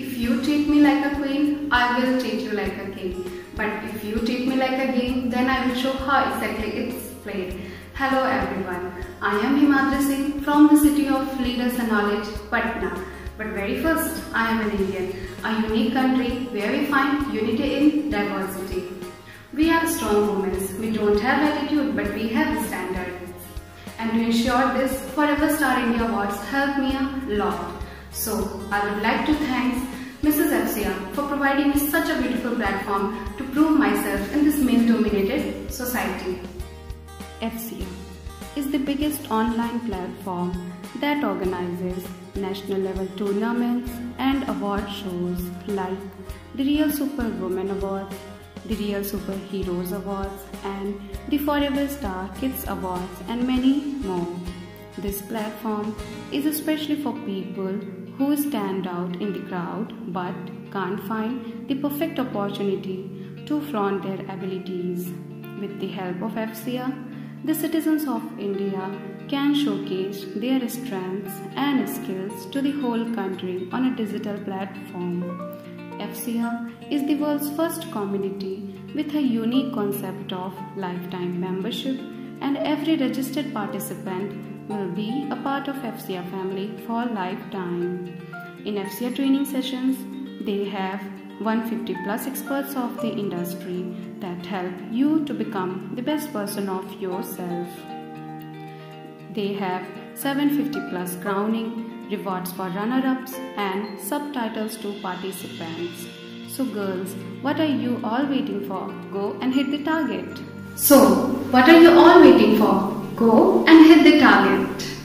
If you treat me like a queen, I will treat you like a king. But if you treat me like a game, then I will show how exactly it's played. Hello everyone, I am Himadri Singh from the city of leaders and knowledge, Patna. But very first, I am an Indian, a unique country where we find unity in diversity. We are strong women, we don't have attitude but we have standards. And to ensure this, Forever Star India Awards helped me a lot. So, I would like to thank Mrs. FCR for providing me such a beautiful platform to prove myself in this male-dominated society. FCR is the biggest online platform that organizes national level tournaments and award shows like the Real Superwoman Awards, the Real Superheroes Awards, and the Forever Star Kids Awards, and many more. This platform is especially for people who stand out in the crowd but can't find the perfect opportunity to flaunt their abilities. With the help of FCR, the citizens of India can showcase their strengths and skills to the whole country on a digital platform. FCR is the world's first community with a unique concept of lifetime membership and every registered participant will be a part of FCR family for lifetime. In FCR training sessions, they have 150 plus experts of the industry that help you to become the best person of yourself. They have 750 plus crowning, rewards for runner-ups and subtitles to participants. So girls, what are you all waiting for? Go and hit the target. So, what are you all waiting for? Go and hit the target.